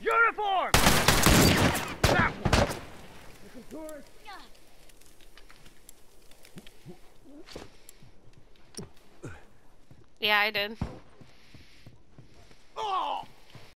Uniform. That one! Yeah, I did.